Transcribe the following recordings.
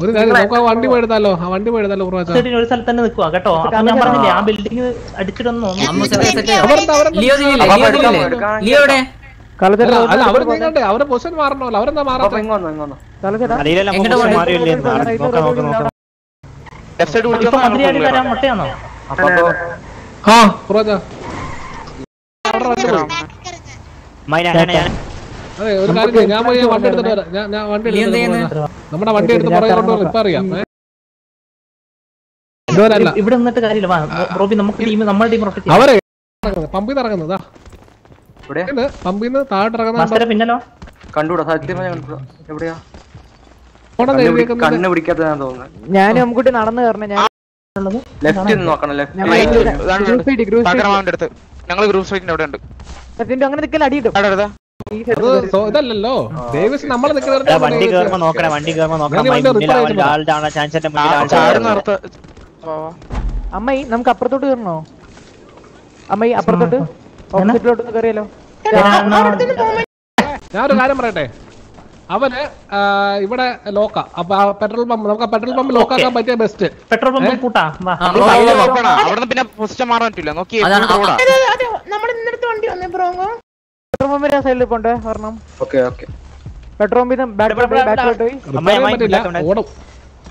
ഒരു കാര്യം നമുക്ക് ആ വണ്ടി പോയെടുത്താലോ? ആ വണ്ടി പോയെടുത്താലോ ഉറവാച്ച ഒരു സ്ഥലത്ത് തന്നെ നിൽക്കുക കേട്ടോ ഞാൻ പറഞ്ഞില്ലേ ആ ബിൽഡിംഗ് അടിച്ചിട്ടൊന്ന് അവർ നീങ്ങണ്ടേ? അവരെ പൊസിഷൻ മാറണമല്ലോ. അവരെന്താ വിളിച്ചോ മന്ത്രിയായിട്ട് തരാൻ മുട്ടയാണോ ആ ഉറവാച്ച ഞാൻ ഞാൻ അതെ ഒരു കാര്യം ഞാൻ പോയി വണ്ടി എടുത്തിട്ട് വരാം. ഞാൻ ഞാൻ വണ്ടി നീ എടുത്തിട്ട്. നമ്മുടെ വണ്ടി എടുത്ത് കൊണ്ടുവരാം ഇപ്പൊ അറിയാം ഏ? ഇവിടെ നിന്നിട്ട് കാര്യമില്ല. വാ, റോബി നമുക്ക് ടീം നമ്മുടെ ടീം റൊട്ടേറ്റ് അവരെ പമ്പിൽ നിന്ന് ഇറങ്ങുന്നതാ ഇവിടെ പമ്പിൽ നിന്ന് താഴോട്ട് ഇറങ്ങുന്ന മാസ്റ്ററെ പിന്നല്ലോ കണ്ടുകൂടാ സത്യം ഞാൻ കണ്ടുകൂടാ. എവിടെയാ? കണ്ണ് ഞാൻ ഞാനും അമ്മുക്കുട്ടി നടന്നു കയറണേ ഞാൻ ലെഫ്റ്റ് നോക്കണം ഞാൻ ലെഫ്റ്റ് ഗ്രൂപ്പ് ഞങ്ങൾ സൈറ്റിന്റെ അവിടെ ഉണ്ട് അങ്ങനെ നിൽക്കൽ അടി ഇതല്ലല്ലോ. ഡേവിസ് നമ്മൾ വണ്ടി കേറുമ്പോ നോക്കണേ വണ്ടി കേറുമ്പോ നോക്കണം ചാൻസിന്റെ അമ്മായി നമുക്ക് അപ്പുറത്തോട്ട് കയറണോ അമ്മായി അപ്പുറത്തോട്ട്? ഓപ്പോസിറ്റിലോട്ട് കയറിയല്ലോ ഞാനൊരു കാര്യം പറയട്ടെ. അവന് ഇവിടെ ലോക്ക. അപ്പൊ ആ പെട്രോൾ പമ്പ് നമുക്ക് ആ പെട്രോൾ പമ്പ് ലോക്കാക്കാൻ പറ്റിയ ബെസ്റ്റ് പെട്രോൾ പമ്പ് കൂട്ടാ. വാ. അവിടെ പിന്നെ പൊസിഷൻ മാറാൻ പറ്റില്ല നോക്കി അതാണ് റോഡാ. പെട്രോൾ പമ്പിന്റെ സൈഡിൽ പോണ്ടേ ഒരെണ്ണം ഓക്കെ ഓക്കെ പെട്രോൾ പമ്പിൽ ബാക്ക് ബാക്കിലോട്ട് പോയി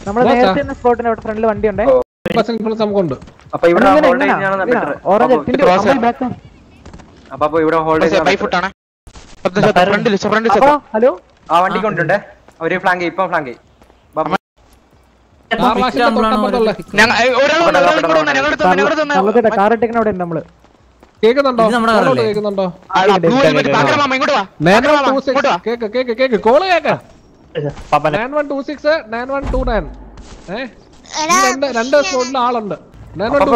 നമ്മൾ നേരത്തെ നേരത്തെ സ്പോട്ടിന്റെ അവിടെ ഫ്രണ്ടിൽ വണ്ടി ഉണ്ടേ ഹലോ ആ വണ്ടി കൊണ്ടുണ്ടേ അവർ ഫ്ലാങ്ക് ഇപ്പൊ ഫ്ലാങ്ക് കാർ ഉണ്ട് നമ്മൾ വാ. Cake cake cake call cake. പാപ്പനെ. Nine one two six nine one two nine. ഏ? ഈ രണ്ട് രണ്ട് സ്പോട്ടിൽ ആളുണ്ട്. Nine one two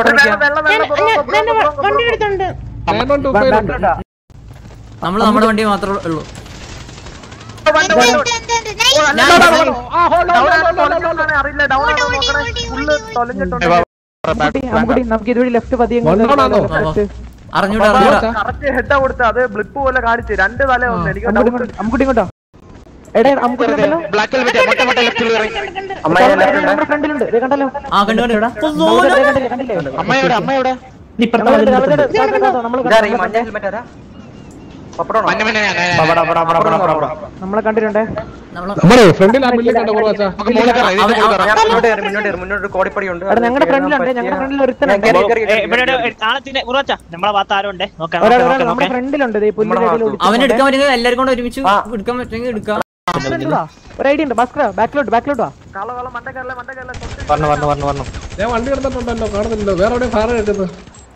nine one two five ഉണ്ട്. നമ്മൾ നമ്മുടെ വണ്ടി മാത്രമേ ഉള്ളൂ. നമുക്ക് ഇതുവഴി ലെഫ്റ്റ് പതിയെ? അറിഞ്ഞൂടാ ഹെഡാ കൊടുത്ത അത് ബ്ലിപ്പ് പോലെ കാണിച്ച് രണ്ട് തല ഒന്ന് എനിക്ക് നമുക്ക് ഇങ്ങോട്ടോ കണ്ടല്ലോ നമ്മൾ കണ്ടിട്ടുണ്ടേ. നമ്മളെ ഫ്രണ്ടിൽ ഞങ്ങളുടെ ഫ്രണ്ടിലുണ്ട് ഞങ്ങളുടെ ഫ്രണ്ടിൽ ഒരുത്തനുണ്ട് ഫ്രണ്ടിലുണ്ട് എടുക്കാൻ പറ്റുന്നത് എല്ലാവർക്കും കൂടെ ഒരുമിച്ച് എടുക്കാൻ പറ്റുമെങ്കിൽ എടുക്കാം. ഒരു ഐഡിയ ഉണ്ട്. ഭാസ്കര ബാക്കിലോട്ട് ബാക്കിലോട്ട് വാ. പറഞ്ഞു പറഞ്ഞു പറഞ്ഞു പറഞ്ഞു ഞാൻ വണ്ടി എടുത്തിട്ടുണ്ടല്ലോ കാണുന്നില്ലല്ലോ. വേറെ എവിടെയും ഫയർ കേൾക്കുന്നത്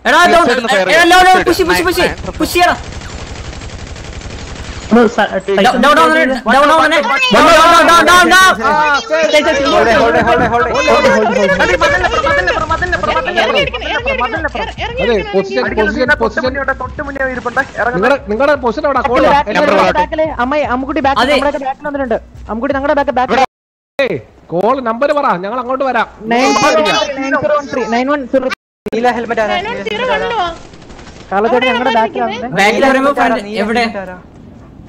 എടാ പുഷി പുഷി പുഷി പുഷ്. സ- Tyson down down down down down down down hold hold hold hold അതെ പൊസിഷൻ പൊസിഷൻ പൊസിഷൻ തൊട്ട് മുന്നേ ഇരിപ്പുണ്ട് ഇറങ്ങും നിങ്ങളുടെ നിങ്ങളുടെ പൊസിഷൻ അവിടെ കോള ബാക്കിൽ അമ്മായി അമ്മുക്കുട്ടി ബാക്ക്. നമ്മുടെ ബാക്കിൽ വന്നിട്ടുണ്ട് അമ്മുക്കുട്ടി ഞങ്ങളുടെ ബാക്ക് ബാക്ക് കോൾ നമ്പർ പറ ഞങ്ങൾ അങ്ങോട്ട് വരാം നീല ഹെൽമെറ്റ് ആരാ കാലത്തോടെ ഞങ്ങളുടെ ബാക്കിൽ പറയുമ്പോ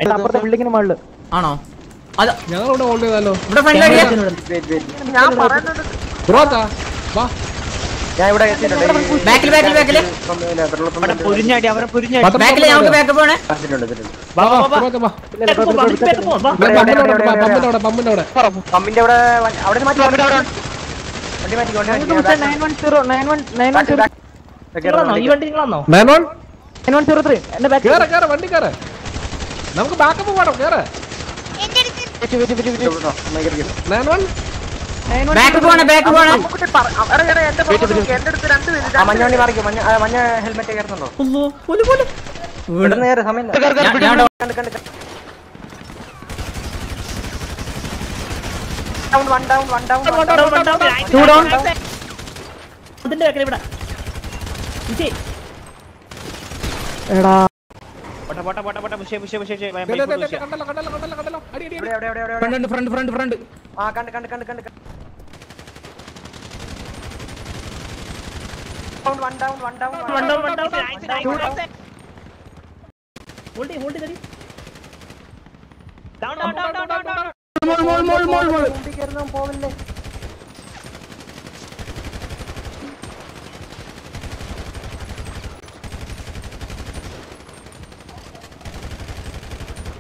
എവിടെ അപ്പുറത്തെ ബിൽഡിങ്ങിന് മുകളിൽ ആണോ? അത് ഞങ്ങൾ ഇവിടെ ഹോൾഡ് ചെയ്താലോ? ഇവിടെ ഫ്രണ്ട് അടിയാ. വെയിറ്റ് വെയിറ്റ് ഞാൻ പറയുന്നത് ബ്രോത്താ വാ. ഞാൻ ഇവിടെ ബാക്കിൽ ബാക്കിൽ ബാക്കിൽ പുരിഞ്ഞടി അവരെ പുരിഞ്ഞടി ബാക്കിൽ ഞങ്ങൾക്ക് എത്തിയിട്ടുണ്ട് എത്തിയിട്ടുണ്ട്. വാ വാ വാ പമ്പിന്റെ പമ്പിന്റെ അവിടെ പമ്പിന്റെ അവിടെ അവിടെ മാറ്റി വണ്ടി മാറ്റി nine one zero nine one nine one zero ഈ വണ്ടി നിങ്ങളാണോ? Nine one nine one zero three എന്റെ ബാക്ക് കേറ് കേറ് വണ്ടി കേറ്. നമുക്ക് ബാക്കപ്പ് വേണം കേറ്. എടാ ബാക്ക് പോണേ ബാക്ക് പോണേ കുട്ടി പോട്ടെ പോട്ടെ പോട്ടെ എന്റെ പുറത്ത് നോക്ക്. എന്റെ അടുത്ത് രണ്ട് കണ്ടല്ലോ കണ്ടല്ലോ അടി അടി അടി. ആ, മഞ്ഞ ഉണ്ട് ഫ്രണ്ട് ഫ്രണ്ട് ഫ്രണ്ട് ആ കണ്ട് ഞാൻ കണ്ട് കണ്ട് down one down one down one down one down hold ബാക്കിൽ കടി down down down down down മോൾ മോൾ മോൾ പുഷേ പുഷേ. ദേ,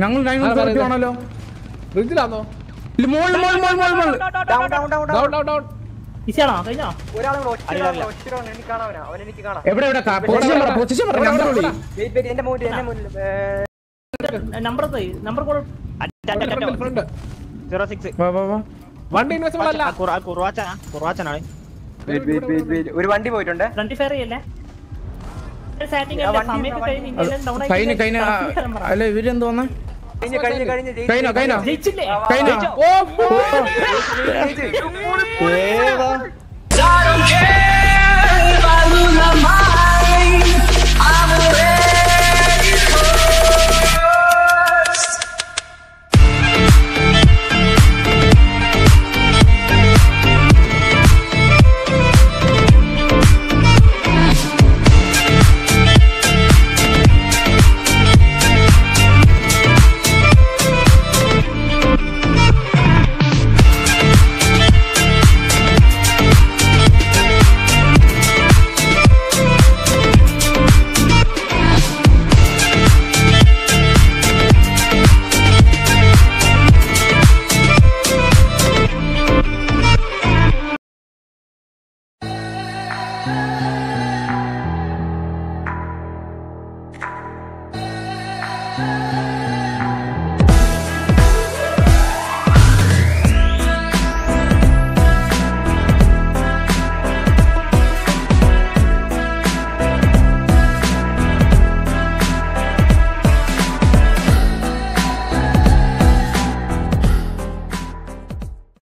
ഞങ്ങൾ നയൻ വൺ സീറോ ടു ആണല്ലോ. ബ്രിഡ്ജിലാണോ എവിടെ എവിടെ? പൊസിഷൻ പറ നമ്പർ വിളി എന്റെ മുന്നിൽ എന്റെ മുന്നിൽ നമ്പർ നമ്പർ വണ്ടി അല്ല. ഒരു വണ്ടി പോയിട്ടുണ്ട്. കഴിഞ്ഞ് കഴിഞ്ഞ കഴിഞ്ഞ അല്ല ഇവരെന്ത് വന്ന കഴിഞ്ഞ് കഴിഞ്ഞ് കഴിഞ്ഞ് ജയിച്ച്?